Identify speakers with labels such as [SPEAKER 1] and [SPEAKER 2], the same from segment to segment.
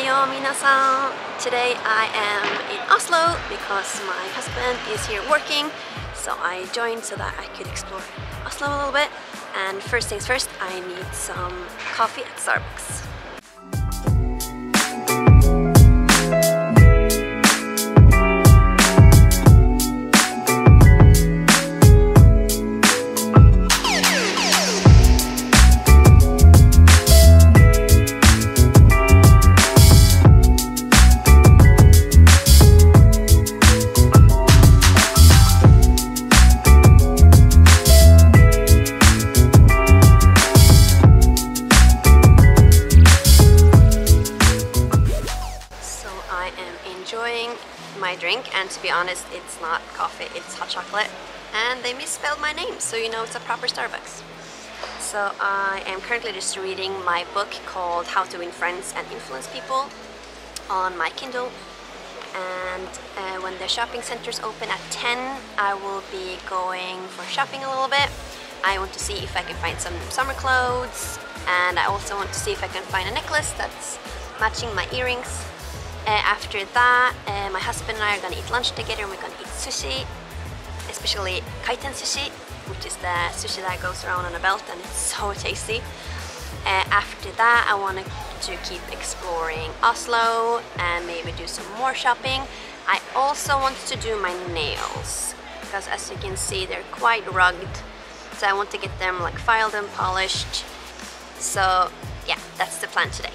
[SPEAKER 1] Ohayo minasan! Today I am in Oslo because my husband is here working so I joined so that I could explore Oslo a little bit and first things first I need some coffee at Starbucks. My drink and to be honest it's not coffee, it's hot chocolate and they misspelled my name so you know it's a proper Starbucks. So I am currently just reading my book called How to Win Friends and Influence People on my Kindle and uh, when the shopping centers open at 10 I will be going for shopping a little bit. I want to see if I can find some summer clothes and I also want to see if I can find a necklace that's matching my earrings. Uh, after that, uh, my husband and I are gonna eat lunch together and we're gonna eat sushi, especially kaiten sushi, which is the sushi that goes around on a belt and it's so tasty. Uh, after that, I want to keep exploring Oslo and maybe do some more shopping. I also want to do my nails because as you can see, they're quite rugged. So I want to get them like filed and polished. So yeah, that's the plan today.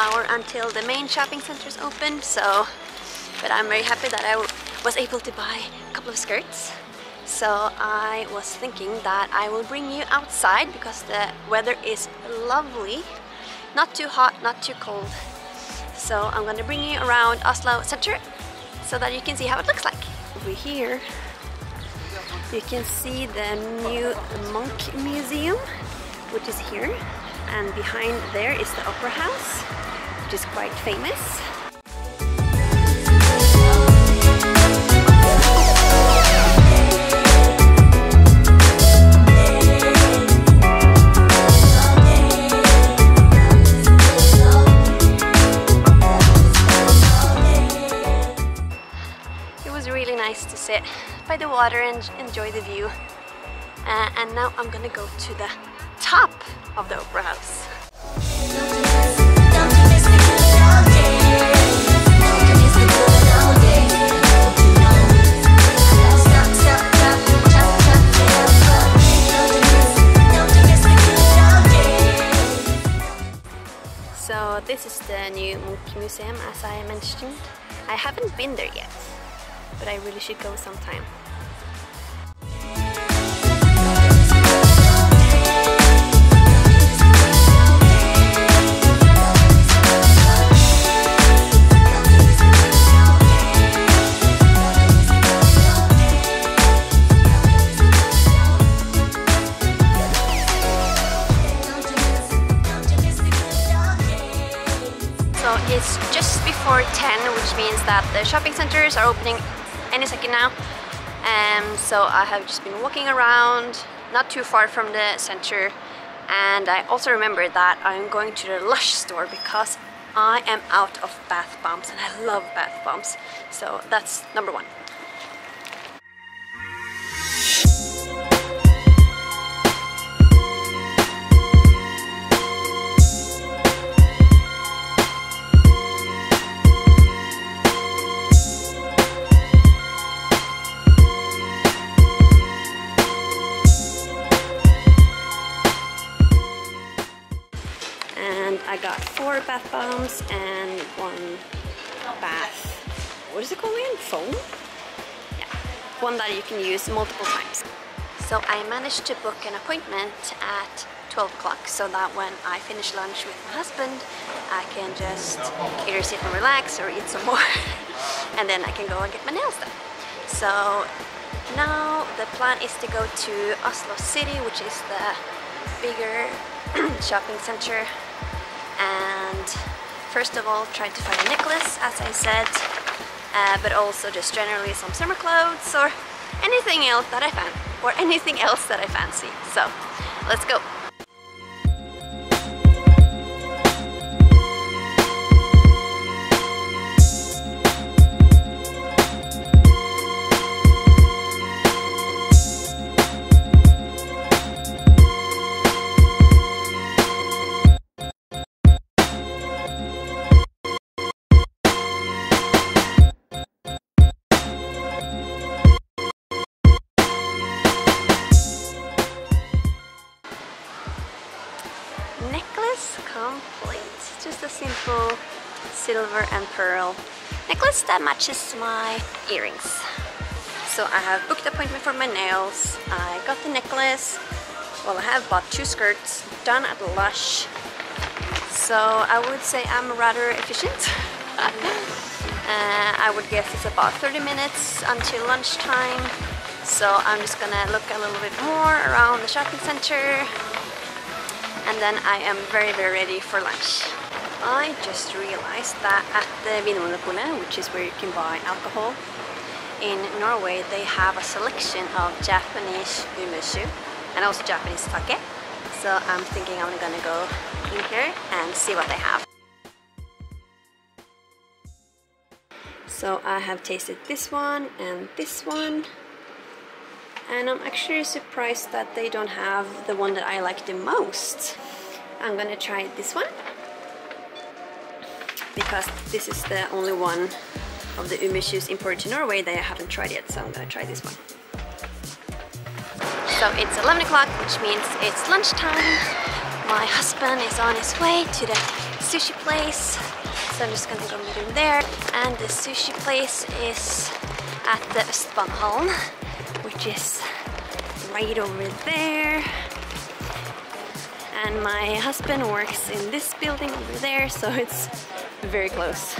[SPEAKER 1] Hour until the main shopping centers open, so but I'm very happy that I was able to buy a couple of skirts. So I was thinking that I will bring you outside because the weather is lovely. Not too hot, not too cold. So I'm gonna bring you around Oslo Center so that you can see how it looks like. Over here you can see the new Munch Museum, which is here. And behind there is the Opera House, which is quite famous. It was really nice to sit by the water and enjoy the view. Uh, and now I'm gonna go to the top of the Opera House. So this is the new Munch Museum as I mentioned. I haven't been there yet, but I really should go sometime. Just before 10, which means that the shopping centers are opening any second now. Um, so I have just been walking around, not too far from the center. And I also remember that I'm going to the Lush store because I am out of bath bombs and I love bath bombs. So that's number one. Foam? Yeah, one that you can use multiple times. So I managed to book an appointment at 12 o'clock so that when I finish lunch with my husband, I can just either sit and relax or eat some more, and then I can go and get my nails done. So now the plan is to go to Oslo City, which is the bigger shopping center and first of all try to find a necklace, as I said, uh, but also just generally some summer clothes or anything else that I found, or anything else that I fancy. So, let's go. That matches my earrings. So I have booked appointment for my nails. I got the necklace. Well, I have bought two skirts done at Lush. So I would say I'm rather efficient. uh, I would guess it's about 30 minutes until lunchtime. So I'm just gonna look a little bit more around the shopping center and then I am very very ready for lunch. I just realized that at the Vinmonopolet, which is where you can buy alcohol, in Norway they have a selection of Japanese umeshu and also Japanese sake. So I'm thinking I'm gonna go in here and see what they have. So I have tasted this one and this one and I'm actually surprised that they don't have the one that I like the most. I'm gonna try this one because this is the only one of the umeshus imported to Norway that I haven't tried yet, so I'm gonna try this one. So it's 11 o'clock, which means it's lunchtime. My husband is on his way to the sushi place, so I'm just gonna go meet him there. And the sushi place is at the Østbanehallen which is right over there. And my husband works in this building over there, so it's very close.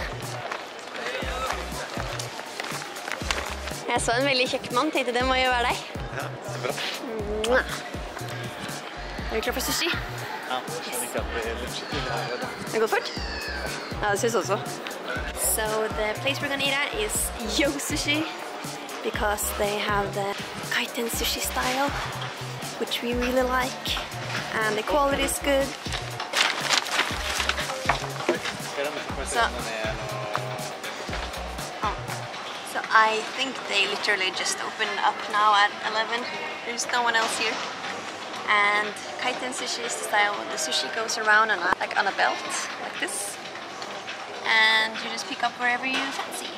[SPEAKER 1] Jeg så en veldig kjekk mann, tenkte det må jo være deg.
[SPEAKER 2] Ja, så bra.
[SPEAKER 1] Mwah. Er du klar for sushi?
[SPEAKER 2] Ja, at det er skikkelig her.
[SPEAKER 1] Det har fort? Ja, det synes også. So the place we're gonna eat at is Yo Sushi because they have the kaiten sushi style, which we really like, and the quality is good.
[SPEAKER 2] Noe...
[SPEAKER 1] Oh. So I think they literally just opened up now at 11. There's no one else here. And kaiten sushi is the style where the sushi goes around on a, like on a belt, like this. And you just pick up wherever you fancy.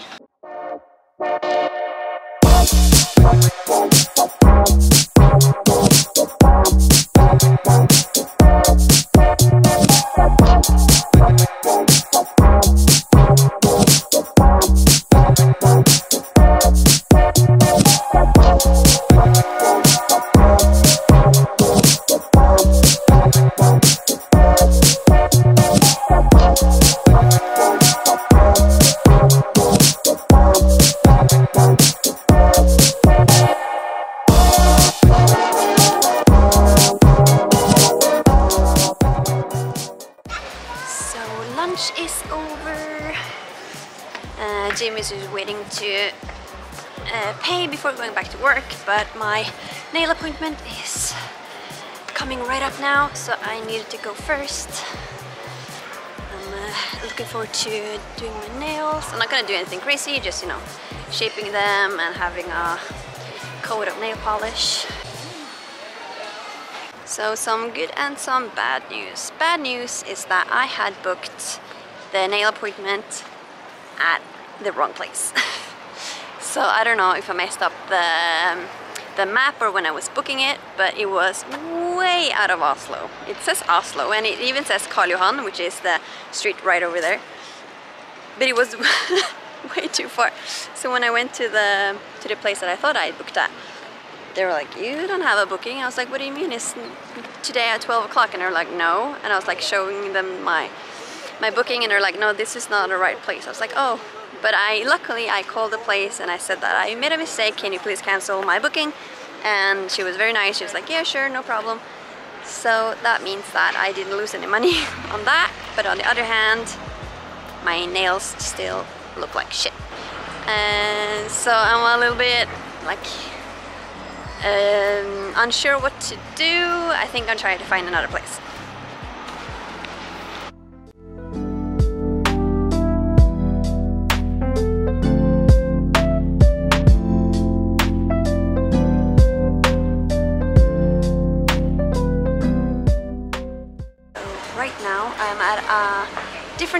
[SPEAKER 1] My nail appointment is coming right up now, so I needed to go first. I'm uh, looking forward to doing my nails. I'm not gonna do anything crazy, just you know, shaping them and having a coat of nail polish. So some good and some bad news. Bad news is that I had booked the nail appointment at the wrong place. so I don't know if I messed up the um, the map or when I was booking it, but it was way out of Oslo. It says Oslo and it even says Karl Johan, which is the street right over there. But it was way too far. So when I went to the to the place that I thought I booked at, they were like, you don't have a booking. I was like, what do you mean? It's today at 12 o'clock. And they're like, no. And I was like showing them my my booking and they're like, no, this is not the right place. I was like, oh. But I luckily I called the place and I said that I made a mistake. Can you please cancel my booking? And she was very nice. She was like, yeah, sure, no problem. So that means that I didn't lose any money on that. But on the other hand, my nails still look like shit. And so I'm a little bit like um, unsure what to do. I think I'm trying to find another place.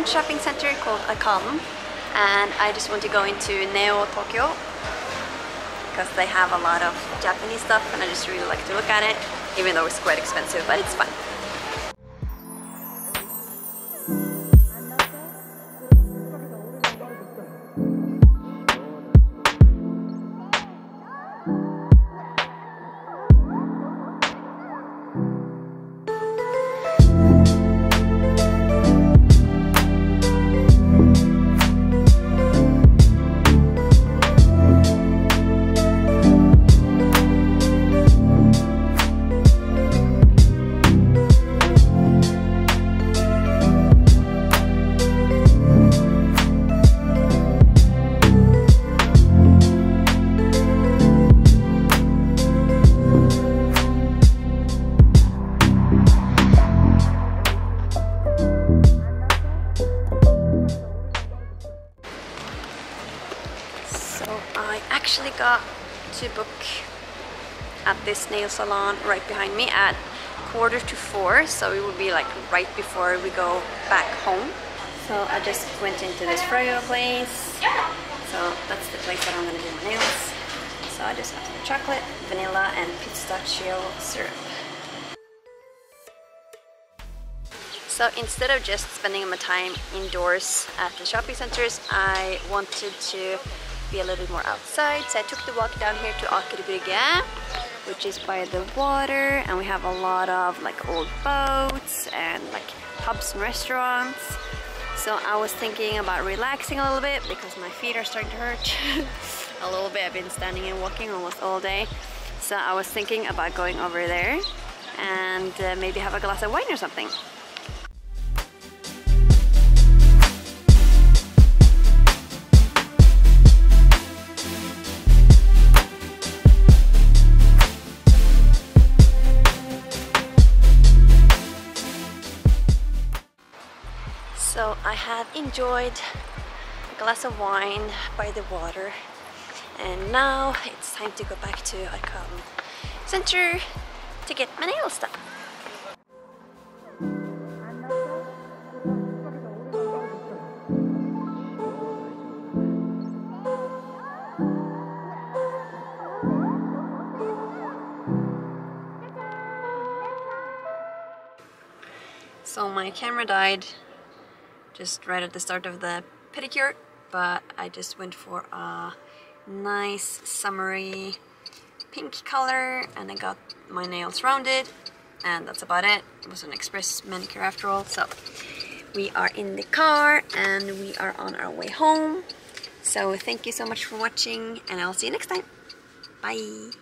[SPEAKER 1] Shopping center called Akam and I just want to go into Neo Tokyo because they have a lot of Japanese stuff and I just really like to look at it even though it's quite expensive but it's fun. Actually got to book at this nail salon right behind me at quarter to four. So it will be like right before we go back home. So I just went into this Frego place. So that's the place that I'm gonna do my nails. So I just got some chocolate, vanilla and pistachio syrup. So instead of just spending my time indoors at the shopping centers, I wanted to be a little bit more outside. So I took the walk down here to Aker which is by the water, and we have a lot of like old boats and like pubs and restaurants. So I was thinking about relaxing a little bit because my feet are starting to hurt a little bit. I've been standing and walking almost all day. So I was thinking about going over there and uh, maybe have a glass of wine or something. Have enjoyed a glass of wine by the water and now it's time to go back to Arkham um, Center to get my nails done. So my camera died just right at the start of the pedicure, but I just went for a nice summery pink color and I got my nails rounded and that's about it. It was an express manicure after all. So we are in the car and we are on our way home. So thank you so much for watching and I'll see you next time. Bye!